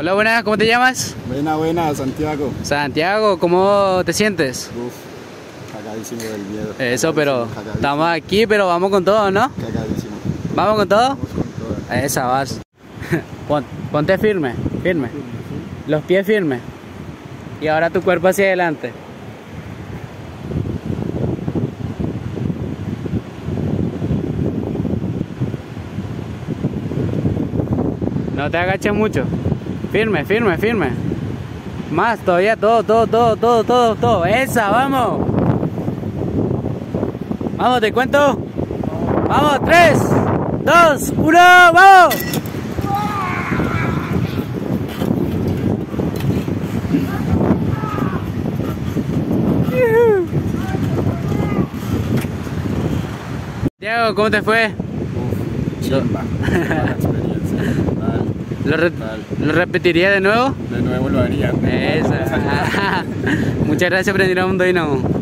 Hola, buenas, ¿cómo te llamas? Buena, buena, Santiago. Santiago, ¿cómo te sientes? Uf, cagadísimo del miedo. Eso, pero Cagadísimo, estamos aquí, pero vamos con todo, ¿no? Cagadísimo. ¿Vamos con todo? Vamos con todo. Esa vas. Pon- ponte firme, firme. Los pies firmes. Y ahora tu cuerpo hacia adelante. No te agaches mucho. Firme, firme, firme. Más todavía, todo, todo, todo, todo, todo, todo. Esa, vamos. Vamos, te cuento. Vamos, tres, dos, uno, vamos. Diego, ¿cómo te fue? Uf, chimba. ¿Lo, re- Total. lo repetiría de nuevo? De nuevo lo haría. Esa. Muchas gracias por venir a Mundo Dinamo.